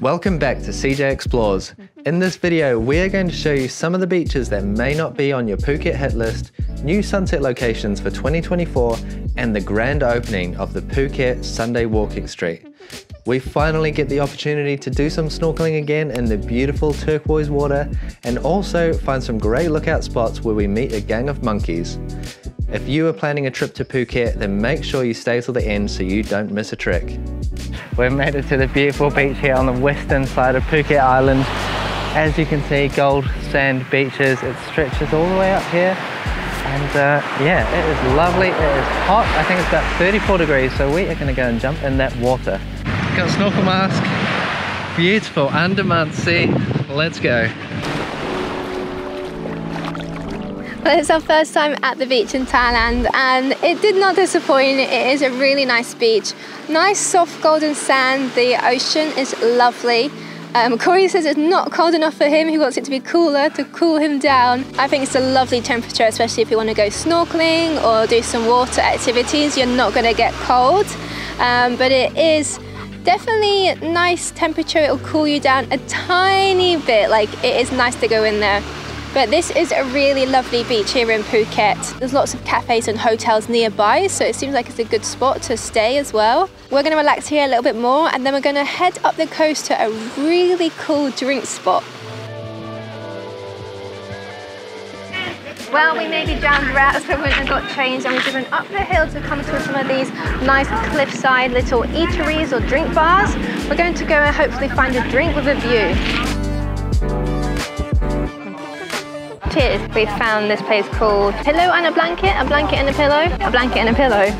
Welcome back to CJ Explores. In this video, we are going to show you some of the beaches that may not be on your Phuket hit list, new sunset locations for 2024, and the grand opening of the Phuket Sunday Walking Street. We finally get the opportunity to do some snorkeling again in the beautiful turquoise water and also find some great lookout spots where we meet a gang of monkeys. If you are planning a trip to Phuket, then make sure you stay till the end so you don't miss a trick. We've made it to the beautiful beach here on the western side of Phuket Island. As you can see, gold sand beaches. It stretches all the way up here. And uh, yeah, it is lovely. It is hot. I think it's about 34 degrees, so we are gonna go and jump in that water. Got a snorkel mask. Beautiful Andaman Sea. Let's go. Well, it's our first time at the beach in Thailand and it did not disappoint. It is a really nice beach. Nice soft golden sand. The ocean is lovely. Um, Corey says it's not cold enough for him. He wants it to be cooler to cool him down. I think it's a lovely temperature, especially if you want to go snorkeling or do some water activities. You're not going to get cold, um, but it is definitely nice temperature. It'll cool you down a tiny bit. Like it is nice to go in there. But this is a really lovely beach here in Phuket. There's lots of cafes and hotels nearby, so it seems like it's a good spot to stay as well. We're gonna relax here a little bit more and then we're gonna head up the coast to a really cool drink spot. Well, we may maybe jammed but we went and got changed and we've driven up the hill to come to some of these nice cliffside little eateries or drink bars. We're going to go and hopefully find a drink with a view. Cheers. We found this place called Pillow and a Blanket, a blanket and a pillow, a blanket and a pillow.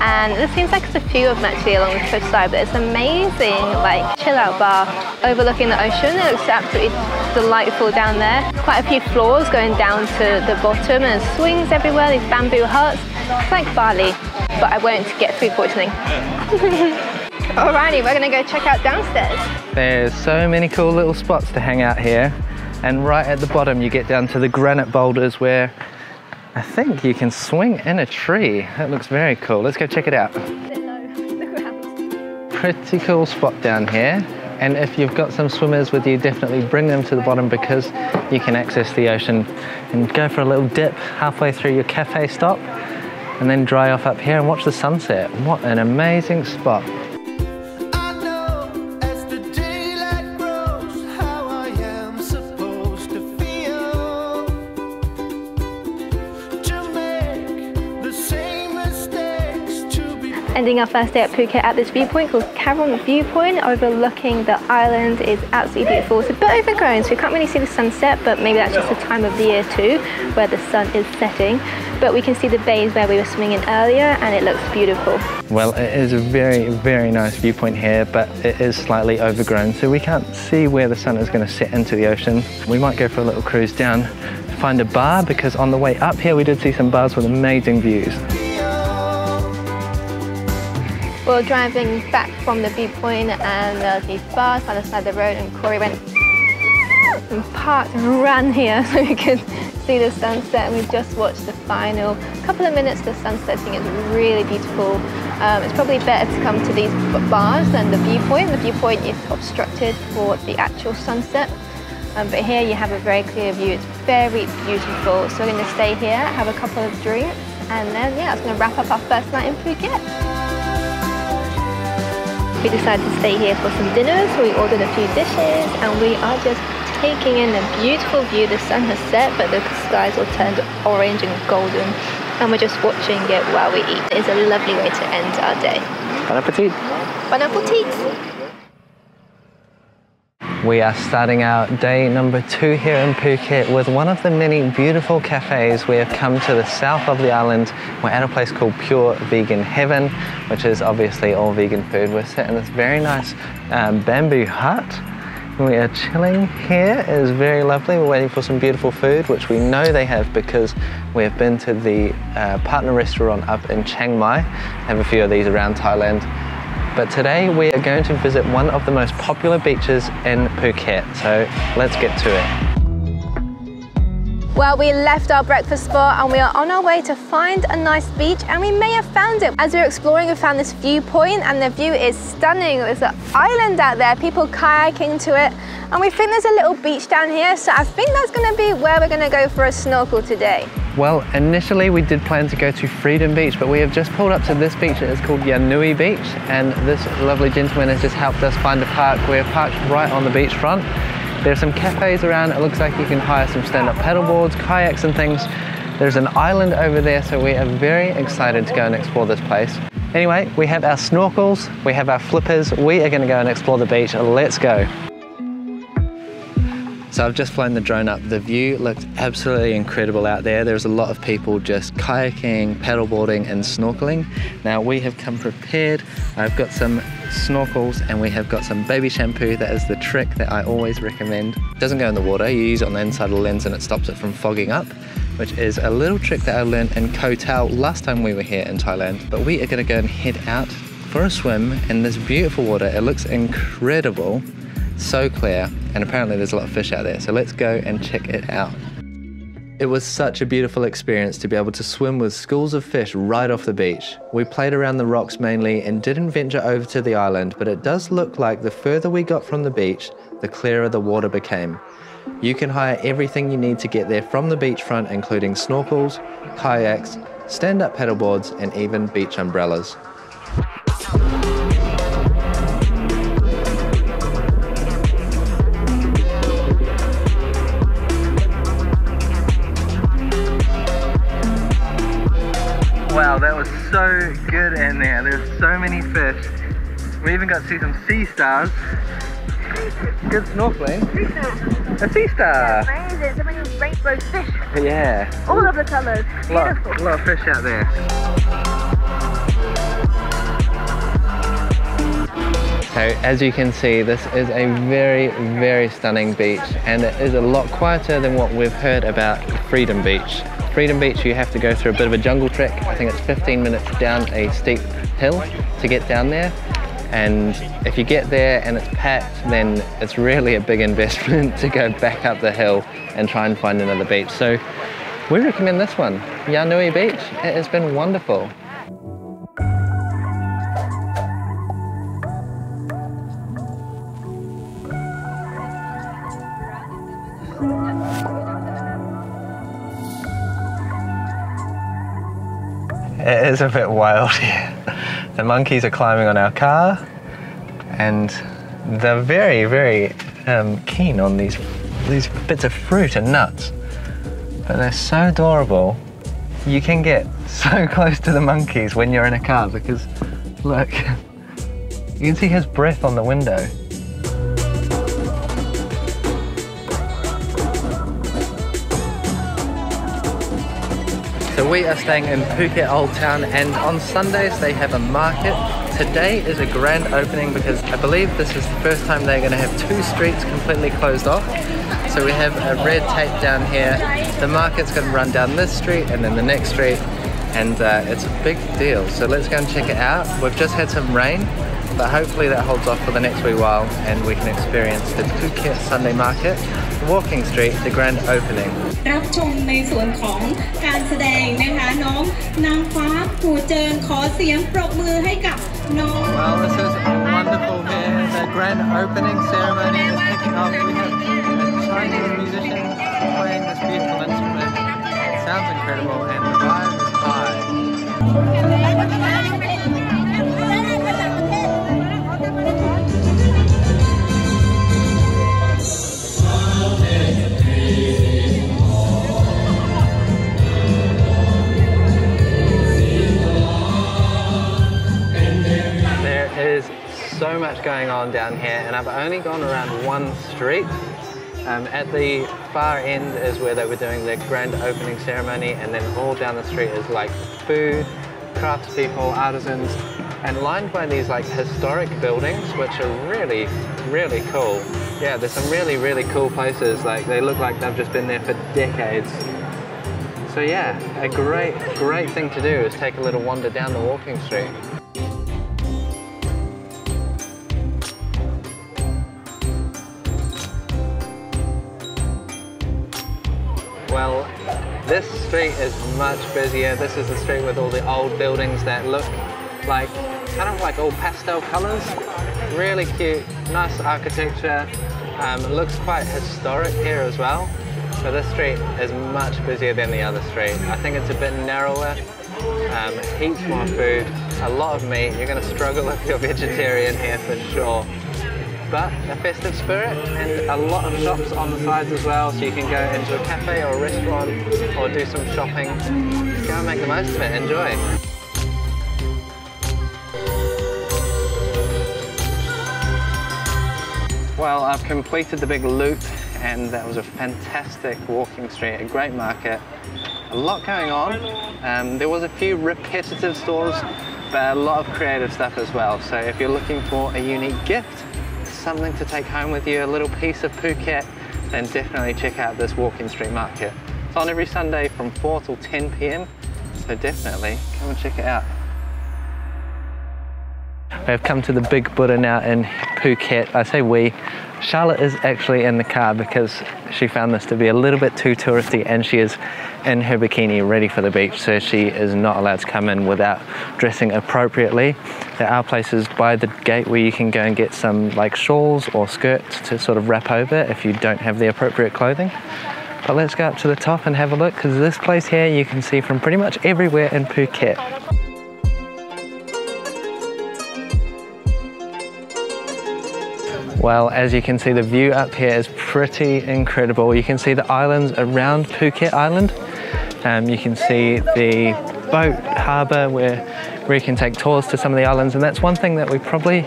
And there seems like there's a few of them actually along the cliffside, but it's amazing, like chill out bar overlooking the ocean. It looks absolutely delightful down there. Quite a few floors going down to the bottom and swings everywhere, these bamboo huts. It's like Bali, but I won't get food poisoning. Alrighty, we're gonna go check out downstairs. There's so many cool little spots to hang out here. And right at the bottom, you get down to the granite boulders where I think you can swing in a tree. That looks very cool. Let's go check it out. Pretty cool spot down here. And if you've got some swimmers with you, definitely bring them to the bottom because you can access the ocean and go for a little dip halfway through your cafe stop and then dry off up here and watch the sunset. What an amazing spot. Ending our first day at Phuket at this viewpoint called Karon Viewpoint overlooking the island is absolutely beautiful. It's a bit overgrown so you can't really see the sunset but maybe that's just the time of the year too where the sun is setting but we can see the bays where we were swimming in earlier and it looks beautiful. Well it is a very very nice viewpoint here but it is slightly overgrown so we can't see where the sun is going to set into the ocean. We might go for a little cruise down find a bar because on the way up here we did see some bars with amazing views. We were driving back from the viewpoint and there these bars on the side of the road and Corey went and parked and ran here so we could see the sunset. And we just watched the final couple of minutes. The sun setting is really beautiful. Um, it's probably better to come to these bars than the viewpoint. The viewpoint is obstructed for the actual sunset. Um, but here you have a very clear view. It's very beautiful. So we're going to stay here have a couple of drinks and then yeah it's going to wrap up our first night in Phuket we decided to stay here for some dinner, so we ordered a few dishes and we are just taking in a beautiful view. The sun has set, but the skies all turned orange and golden and we're just watching it while we eat. It's a lovely way to end our day. Bon appetit! Bon appetit! We are starting our day number two here in Phuket with one of the many beautiful cafes. We have come to the south of the island. We're at a place called Pure Vegan Heaven, which is obviously all vegan food. We're sitting in this very nice um, bamboo hut. We are chilling here. It is very lovely. We're waiting for some beautiful food, which we know they have because we have been to the uh, partner restaurant up in Chiang Mai. Have a few of these around Thailand but today we are going to visit one of the most popular beaches in Phuket, so let's get to it. Well, we left our breakfast spot and we are on our way to find a nice beach and we may have found it. As we were exploring, we found this viewpoint and the view is stunning. There's an island out there, people kayaking to it. And we think there's a little beach down here, so I think that's gonna be where we're gonna go for a snorkel today. Well, initially we did plan to go to Freedom Beach, but we have just pulled up to this beach. It's called Yanui Beach, and this lovely gentleman has just helped us find a park. We're parked right on the beachfront. There are some cafes around. It looks like you can hire some stand-up paddleboards, kayaks and things. There's an island over there, so we are very excited to go and explore this place. Anyway, we have our snorkels, we have our flippers. We are gonna go and explore the beach. Let's go. So I've just flown the drone up. The view looked absolutely incredible out there. There's a lot of people just kayaking, paddleboarding and snorkeling. Now we have come prepared. I've got some snorkels and we have got some baby shampoo. That is the trick that I always recommend. It doesn't go in the water. You use it on the inside of the lens and it stops it from fogging up which is a little trick that I learned in Koh Tao last time we were here in Thailand. But we are gonna go and head out for a swim in this beautiful water. It looks incredible so clear, and apparently there's a lot of fish out there, so let's go and check it out. It was such a beautiful experience to be able to swim with schools of fish right off the beach. We played around the rocks mainly and didn't venture over to the island, but it does look like the further we got from the beach, the clearer the water became. You can hire everything you need to get there from the beachfront, including snorkels, kayaks, stand up paddleboards, and even beach umbrellas. So good in there. There's so many fish. We even got to see some sea stars. Good snorkeling. A sea star. Amazing, so many rainbow fish. Yeah. All of the colours. Lot, a lot of fish out there. So as you can see, this is a very, very stunning beach and it is a lot quieter than what we've heard about Freedom Beach. Freedom Beach, you have to go through a bit of a jungle trek. I think it's 15 minutes down a steep hill to get down there. And if you get there and it's packed, then it's really a big investment to go back up the hill and try and find another beach. So we recommend this one, Yanui Beach. It has been wonderful. It is a bit wild here. The monkeys are climbing on our car and they're very, very um, keen on these, these bits of fruit and nuts. But they're so adorable. You can get so close to the monkeys when you're in a car because look, you can see his breath on the window. So we are staying in Phuket Old Town and on Sundays they have a market. Today is a grand opening because I believe this is the first time they're going to have two streets completely closed off. So we have a red tape down here. The market's going to run down this street and then the next street and uh, it's a big deal. So let's go and check it out. We've just had some rain but hopefully that holds off for the next wee while and we can experience the Phuket Sunday Market, Walking Street, the grand opening. รับชมในส่วนของการแสดงนะคะน้องนางฟ้าผูเจิญขอเสียงปรบมือให้กับน้อง Well, this is wonderful here. The grand opening ceremony is kicking off. We have a Chinese musician playing this beautiful instrument. It sounds incredible and the vibe is high. Going on down here, and I've only gone around one street. Um, at the far end is where they were doing their grand opening ceremony, and then all down the street is like food, craftspeople, artisans, and lined by these like historic buildings, which are really, really cool. Yeah, there's some really, really cool places. Like they look like they've just been there for decades. So yeah, a great, great thing to do is take a little wander down the walking street. This street is much busier. This is the street with all the old buildings that look like kind of like all pastel colors. Really cute, nice architecture. Um, looks quite historic here as well. So this street is much busier than the other street. I think it's a bit narrower, um, heaps more food, a lot of meat. You're going to struggle if you're vegetarian here for sure. But a festive spirit and a lot of shops on the sides as well. So you can go into a cafe or a restaurant or do some shopping. Go and make the most of it. Enjoy. Well, I've completed the big loop and that was a fantastic walking street, a great market, a lot going on. Um, there was a few repetitive stores, but a lot of creative stuff as well. So if you're looking for a unique gift, something to take home with you, a little piece of Phuket, then definitely check out this walking street market. It's on every Sunday from 4 till 10 p.m. So definitely come and check it out. We've come to the Big Buddha now in Phuket. I say we, Charlotte is actually in the car because she found this to be a little bit too touristy and she is in her bikini ready for the beach so she is not allowed to come in without dressing appropriately. There are places by the gate where you can go and get some like shawls or skirts to sort of wrap over if you don't have the appropriate clothing. But let's go up to the top and have a look because this place here you can see from pretty much everywhere in Phuket. Well, as you can see, the view up here is pretty incredible. You can see the islands around Phuket Island. Um, you can see the boat harbour where, where you can take tours to some of the islands. And that's one thing that we probably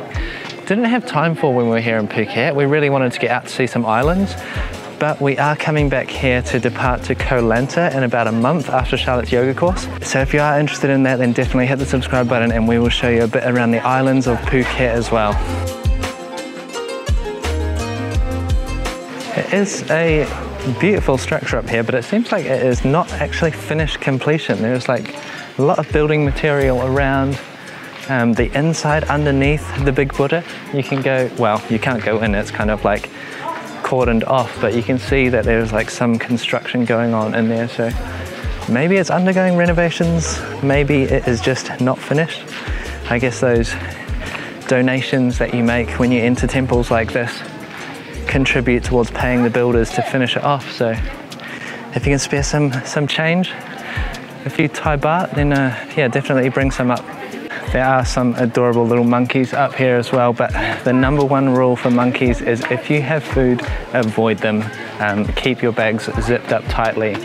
didn't have time for when we were here in Phuket. We really wanted to get out to see some islands. But we are coming back here to depart to Koh Lanta in about a month after Charlotte's yoga course. So if you are interested in that, then definitely hit the subscribe button and we will show you a bit around the islands of Phuket as well. It is a beautiful structure up here, but it seems like it is not actually finished completion. There's like a lot of building material around um, the inside underneath the big Buddha. You can go, well, you can't go in, it's kind of like cordoned off, but you can see that there's like some construction going on in there. So maybe it's undergoing renovations, maybe it is just not finished. I guess those donations that you make when you enter temples like this contribute towards paying the builders to finish it off. So if you can spare some, some change, a few Thai baht, then uh, yeah, definitely bring some up. There are some adorable little monkeys up here as well, but the number one rule for monkeys is if you have food, avoid them. Um, keep your bags zipped up tightly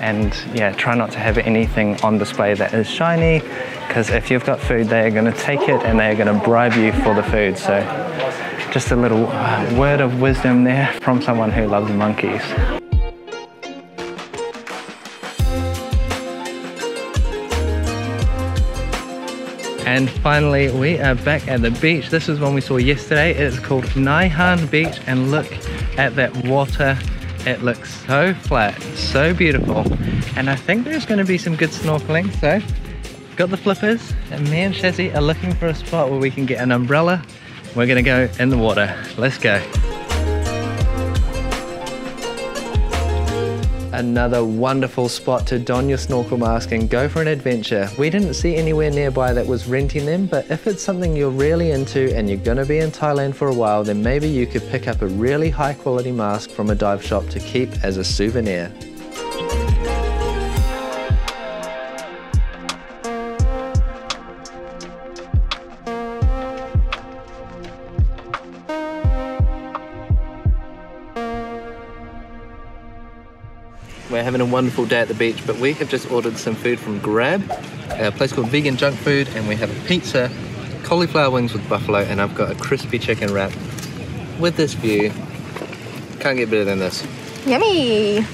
and yeah, try not to have anything on display that is shiny because if you've got food, they are going to take it and they are going to bribe you for the food. So just a little uh, word of wisdom there from someone who loves monkeys. And finally, we are back at the beach. This is one we saw yesterday. It's called Nai Han Beach and look at that water. It looks so flat, so beautiful. And I think there's gonna be some good snorkeling. So, got the flippers and me and Shazzy are looking for a spot where we can get an umbrella we're gonna go in the water. Let's go. Another wonderful spot to don your snorkel mask and go for an adventure. We didn't see anywhere nearby that was renting them, but if it's something you're really into and you're gonna be in Thailand for a while, then maybe you could pick up a really high quality mask from a dive shop to keep as a souvenir. Having a wonderful day at the beach, but we have just ordered some food from Grab, a place called Vegan Junk Food, and we have a pizza, cauliflower wings with buffalo, and I've got a crispy chicken wrap with this view. Can't get better than this. Yummy!